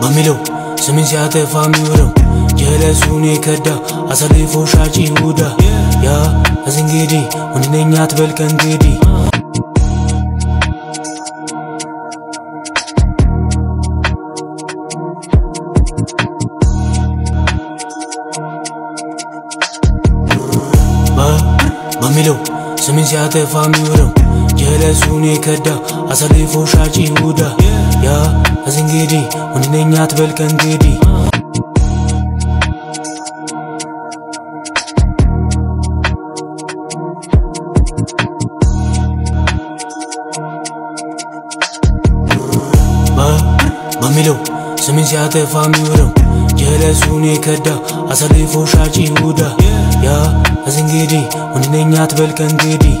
በሚለው ስምን ሲያጠፋ የሚውለው ጀለሱን የከዳ አሳልፎ ሻጭ ይሁዳ። ያ እዚ እንግዲህ ወንድነኛ አትበል ከእንግዲህ በሚለው ስምን ሲያጠፋ የሚውለው ጀለሱን የከዳ አሳልፎ ሻጭ ይሁዳ። ያ እዚ እንግዲህ ወንድነኛ አትበል ከእንግዲህ በሚለው ስምን ሲያጠፋ የሚውለው ጀለሱን የከዳ አሳልፎ ሻጭ ይሁዳ። ያ እዚ እንግዲህ ወንድነኛ አትበል ከእንግዲህ